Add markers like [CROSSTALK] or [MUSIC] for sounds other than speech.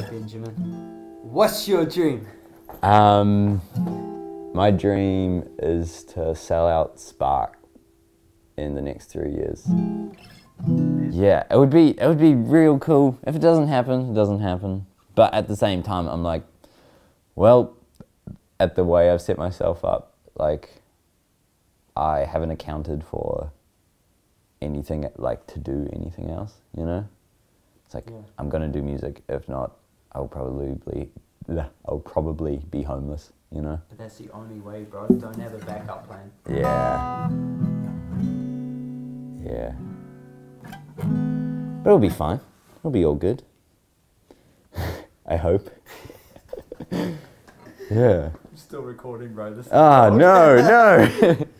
right, Benjamin. What's your dream? Um, my dream is to sell out Spark in the next three years. Yeah, it would be it would be real cool. If it doesn't happen, it doesn't happen. But at the same time, I'm like, well, at the way I've set myself up, like, I haven't accounted for anything like to do anything else. You know, it's like Yeah. I'm gonna do music. If not, I'll probably be, I'll probably be homeless. You know. But that's the only way, bro. Don't have a backup plan. Yeah. Yeah. But it'll be fine. It'll be all good. [LAUGHS] I hope. [LAUGHS] yeah. I'm still recording, bro. This Ah, no, no. [LAUGHS]